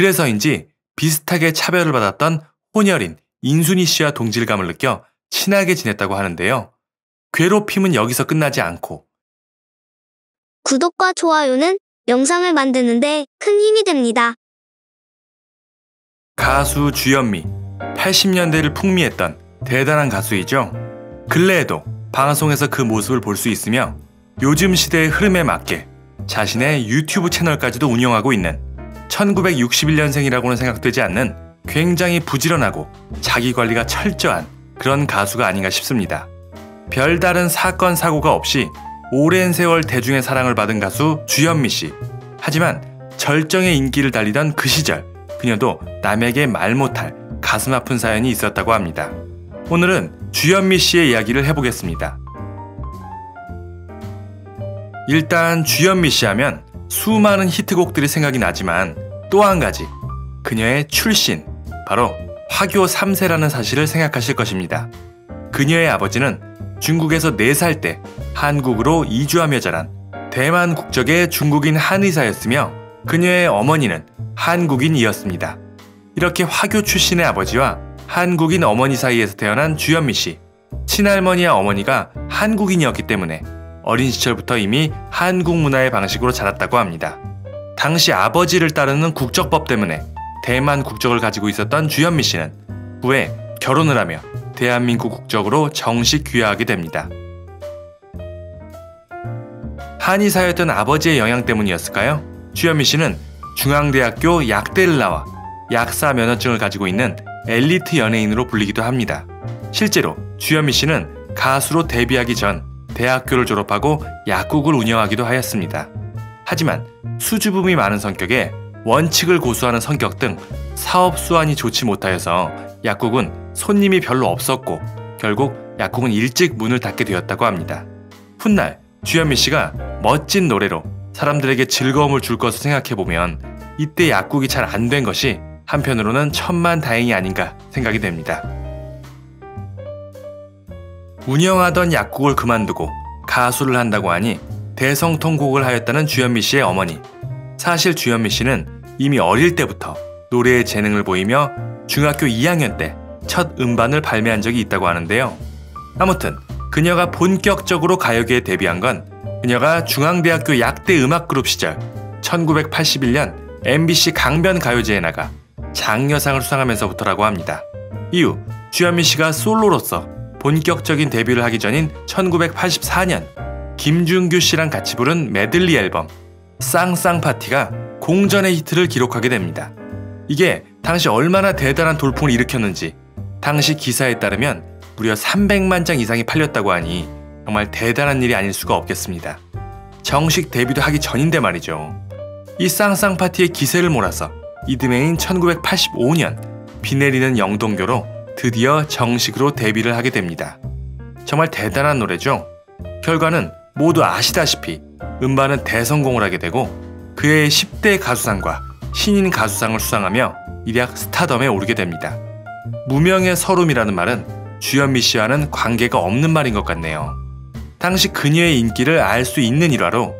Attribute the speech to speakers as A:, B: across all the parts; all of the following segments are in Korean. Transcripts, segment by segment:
A: 그래서인지 비슷하게 차별을 받았던 혼혈인 인순이 씨와 동질감을 느껴 친하게 지냈다고 하는데요. 괴롭힘은 여기서 끝나지 않고
B: 구독과 좋아요는 영상을 만드는데 큰 힘이 됩니다.
A: 가수 주현미, 80년대를 풍미했던 대단한 가수이죠. 근래에도 방송에서 그 모습을 볼 수 있으며 요즘 시대의 흐름에 맞게 자신의 유튜브 채널까지도 운영하고 있는 1961년생이라고는 생각되지 않는 굉장히 부지런하고 자기 관리가 철저한 그런 가수가 아닌가 싶습니다. 별다른 사건 사고가 없이 오랜 세월 대중의 사랑을 받은 가수 주현미 씨. 하지만 절정의 인기를 달리던 그 시절 그녀도 남에게 말 못할 가슴 아픈 사연이 있었다고 합니다. 오늘은 주현미 씨의 이야기를 해보겠습니다. 일단 주현미 씨 하면 수많은 히트곡들이 생각이 나지만 또 한 가지 그녀의 출신 바로 화교 3세라는 사실을 생각하실 것입니다. 그녀의 아버지는 중국에서 4살 때 한국으로 이주하며 자란 대만 국적의 중국인 한의사였으며 그녀의 어머니는 한국인이었습니다. 이렇게 화교 출신의 아버지와 한국인 어머니 사이에서 태어난 주현미 씨. 친할머니와 어머니가 한국인이었기 때문에 어린 시절부터 이미 한국 문화의 방식으로 자랐다고 합니다. 당시 아버지를 따르는 국적법 때문에 대만 국적을 가지고 있었던 주현미 씨는 후에 결혼을 하며 대한민국 국적으로 정식 귀화하게 됩니다. 한의사였던 아버지의 영향 때문이었을까요? 주현미 씨는 중앙대학교 약대를 나와 약사 면허증을 가지고 있는 엘리트 연예인으로 불리기도 합니다. 실제로 주현미 씨는 가수로 데뷔하기 전 대학교를 졸업하고 약국을 운영하기도 하였습니다. 하지만 수줍음이 많은 성격에 원칙을 고수하는 성격 등 사업 수완이 좋지 못하여서 약국은 손님이 별로 없었고 결국 약국은 일찍 문을 닫게 되었다고 합니다. 훗날 주현미 씨가 멋진 노래로 사람들에게 즐거움을 줄 것을 생각해보면 이때 약국이 잘 안 된 것이 한편으로는 천만 다행이 아닌가 생각이 됩니다. 운영하던 약국을 그만두고 가수를 한다고 하니 대성통곡을 하였다는 주현미 씨의 어머니. 사실 주현미 씨는 이미 어릴 때부터 노래의 재능을 보이며 중학교 2학년 때 첫 음반을 발매한 적이 있다고 하는데요. 아무튼 그녀가 본격적으로 가요계에 데뷔한 건 그녀가 중앙대학교 약대 음악그룹 시절 1981년 MBC 강변 가요제에 나가 장려상을 수상하면서부터라고 합니다. 이후 주현미 씨가 솔로로서 본격적인 데뷔를 하기 전인 1984년 김준규 씨랑 같이 부른 메들리 앨범 쌍쌍 파티가 공전의 히트를 기록하게 됩니다. 이게 당시 얼마나 대단한 돌풍을 일으켰는지 당시 기사에 따르면 무려 300만 장 이상이 팔렸다고 하니 정말 대단한 일이 아닐 수가 없겠습니다. 정식 데뷔도 하기 전인데 말이죠. 이 쌍쌍 파티의 기세를 몰아서 이듬해인 1985년 비 내리는 영동교로 드디어 정식으로 데뷔를 하게 됩니다. 정말 대단한 노래죠. 결과는 모두 아시다시피 음반은 대성공을 하게 되고 그의 10대 가수상과 신인 가수상을 수상하며 일약 스타덤에 오르게 됩니다. 무명의 서름이라는 말은 주현미 씨와는 관계가 없는 말인 것 같네요. 당시 그녀의 인기를 알 수 있는 일화로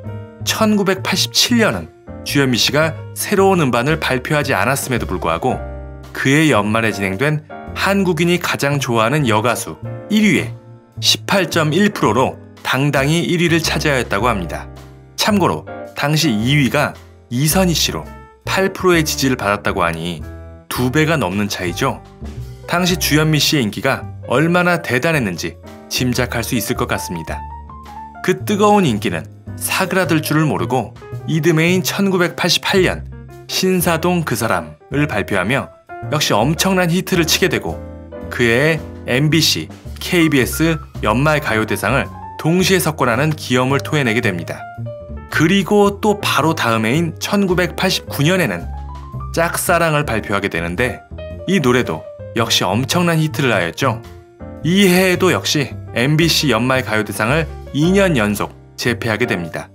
A: 1987년은 주현미 씨가 새로운 음반을 발표하지 않았음에도 불구하고 그해 연말에 진행된 한국인이 가장 좋아하는 여가수 1위에 18.1%로 당당히 1위를 차지하였다고 합니다. 참고로 당시 2위가 이선희 씨로 8%의 지지를 받았다고 하니 두 배가 넘는 차이죠. 당시 주현미 씨의 인기가 얼마나 대단했는지 짐작할 수 있을 것 같습니다. 그 뜨거운 인기는 사그라들 줄을 모르고 이듬해인 1988년 신사동 그 사람을 발표하며 역시 엄청난 히트를 치게 되고 그해 MBC, KBS 연말 가요대상을 동시에 석권하는 기염을 토해내게 됩니다. 그리고 또 바로 다음 해인 1989년에는 짝사랑을 발표하게 되는데 이 노래도 역시 엄청난 히트를 하였죠. 이 해에도 역시 MBC 연말 가요대상을 2년 연속 재패하게 됩니다.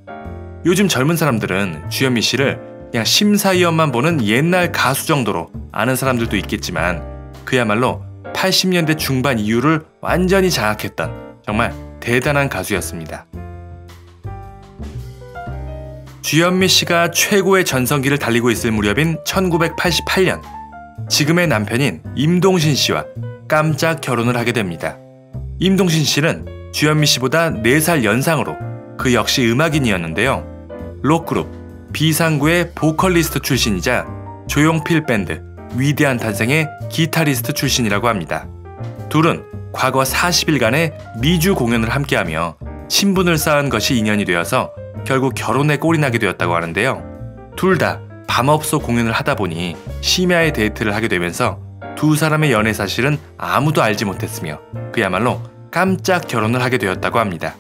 A: 요즘 젊은 사람들은 주현미 씨를 그냥 심사위원만 보는 옛날 가수 정도로 아는 사람들도 있겠지만 그야말로 80년대 중반 이후를 완전히 장악했던 정말 대단한 가수였습니다. 주현미 씨가 최고의 전성기를 달리고 있을 무렵인 1988년 지금의 남편인 임동신 씨와 깜짝 결혼을 하게 됩니다. 임동신 씨는 주현미 씨보다 4살 연상으로 그 역시 음악인이었는데요. 록그룹 비상구의 보컬리스트 출신이자 조용필 밴드 위대한 탄생의 기타리스트 출신이라고 합니다. 둘은 과거 40일간의 미주 공연을 함께하며 친분을 쌓은 것이 인연이 되어서 결국 결혼에 꼴이 나게 되었다고 하는데요. 둘 다 밤업소 공연을 하다 보니 심야의 데이트를 하게 되면서 두 사람의 연애 사실은 아무도 알지 못했으며 그야말로 깜짝 결혼을 하게 되었다고 합니다.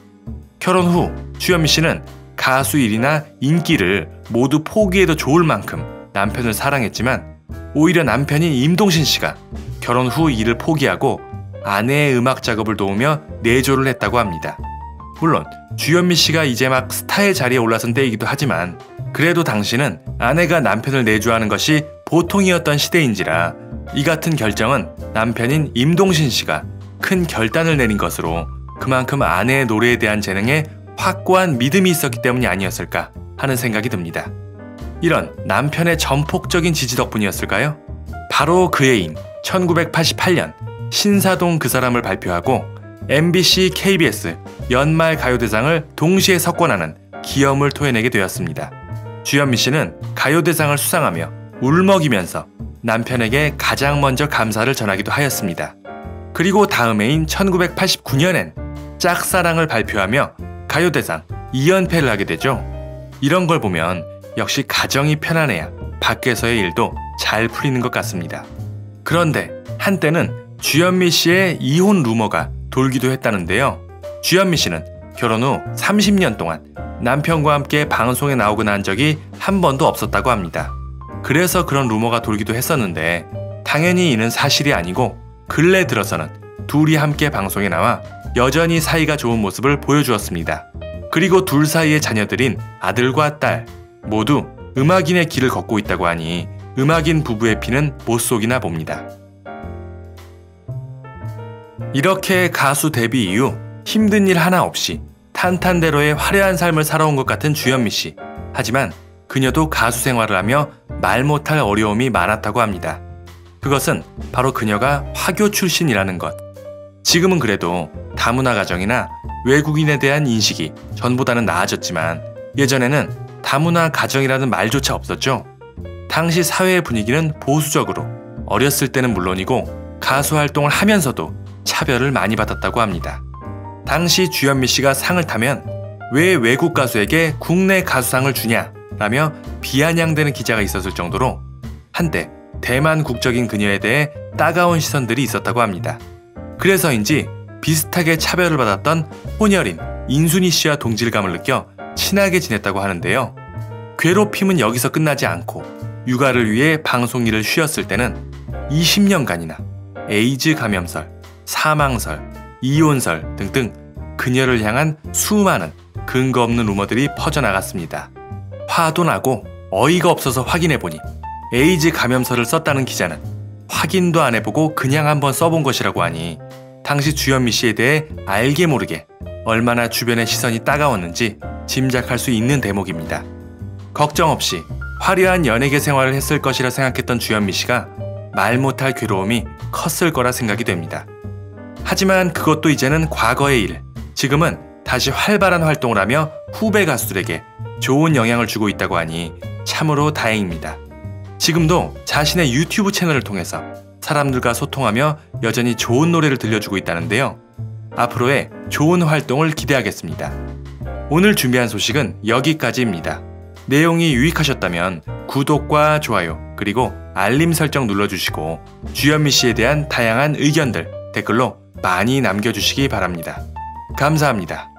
A: 결혼 후 주현미 씨는 가수 일이나 인기를 모두 포기해도 좋을 만큼 남편을 사랑했지만 오히려 남편인 임동신 씨가 결혼 후 일을 포기하고 아내의 음악 작업을 도우며 내조를 했다고 합니다. 물론 주현미 씨가 이제 막 스타의 자리에 올라선 때이기도 하지만 그래도 당시는 아내가 남편을 내조하는 것이 보통이었던 시대인지라 이 같은 결정은 남편인 임동신 씨가 큰 결단을 내린 것으로 그만큼 아내의 노래에 대한 재능에 확고한 믿음이 있었기 때문이 아니었을까 하는 생각이 듭니다. 이런 남편의 전폭적인 지지 덕분이었을까요? 바로 그의 인 1988년 신사동 그 사람을 발표하고 MBC, KBS 연말 가요대상을 동시에 석권하는 기염을 토해내게 되었습니다. 주현미 씨는 가요대상을 수상하며 울먹이면서 남편에게 가장 먼저 감사를 전하기도 하였습니다. 그리고 다음 해인 1989년엔 짝사랑을 발표하며 가요대상 2연패를 하게 되죠. 이런 걸 보면 역시 가정이 편안해야 밖에서의 일도 잘 풀리는 것 같습니다. 그런데 한때는 주현미 씨의 이혼 루머가 돌기도 했다는데요. 주현미 씨는 결혼 후 30년 동안 남편과 함께 방송에 나오고 난 적이 한 번도 없었다고 합니다. 그래서 그런 루머가 돌기도 했었는데 당연히 이는 사실이 아니고 근래 들어서는 둘이 함께 방송에 나와 여전히 사이가 좋은 모습을 보여주었습니다. 그리고 둘 사이의 자녀들인 아들과 딸 모두 음악인의 길을 걷고 있다고 하니 음악인 부부의 피는 못 속이나 봅니다. 이렇게 가수 데뷔 이후 힘든 일 하나 없이 탄탄대로의 화려한 삶을 살아온 것 같은 주현미 씨. 하지만 그녀도 가수 생활을 하며 말 못할 어려움이 많았다고 합니다. 그것은 바로 그녀가 화교 출신이라는 것. 지금은 그래도 다문화 가정이나 외국인에 대한 인식이 전보다는 나아졌지만 예전에는 다문화 가정이라는 말조차 없었죠. 당시 사회의 분위기는 보수적으로 어렸을 때는 물론이고 가수 활동을 하면서도 차별을 많이 받았다고 합니다. 당시 주현미 씨가 상을 타면 왜 외국 가수에게 국내 가수상을 주냐 라며 비아냥대는 기자가 있었을 정도로 한때 대만 국적인 그녀에 대해 따가운 시선들이 있었다고 합니다. 그래서인지 비슷하게 차별을 받았던 혼혈인 인순이 씨와 동질감을 느껴 친하게 지냈다고 하는데요. 괴롭힘은 여기서 끝나지 않고 육아를 위해 방송 일을 쉬었을 때는 20년간이나 에이즈 감염설, 사망설, 이혼설 등등 그녀를 향한 수많은 근거 없는 루머들이 퍼져나갔습니다. 화도 나고 어이가 없어서 확인해보니 에이즈 감염설을 썼다는 기자는 확인도 안 해보고 그냥 한번 써본 것이라고 하니 당시 주현미 씨에 대해 알게 모르게 얼마나 주변의 시선이 따가웠는지 짐작할 수 있는 대목입니다. 걱정 없이 화려한 연예계 생활을 했을 것이라 생각했던 주현미 씨가 말 못할 괴로움이 컸을 거라 생각이 됩니다. 하지만 그것도 이제는 과거의 일. 지금은 다시 활발한 활동을 하며 후배 가수들에게 좋은 영향을 주고 있다고 하니 참으로 다행입니다. 지금도 자신의 유튜브 채널을 통해서 사람들과 소통하며 여전히 좋은 노래를 들려주고 있다는데요. 앞으로의 좋은 활동을 기대하겠습니다. 오늘 준비한 소식은 여기까지입니다. 내용이 유익하셨다면 구독과 좋아요, 그리고 알림 설정 눌러주시고 주현미 씨에 대한 다양한 의견들 댓글로 많이 남겨주시기 바랍니다. 감사합니다.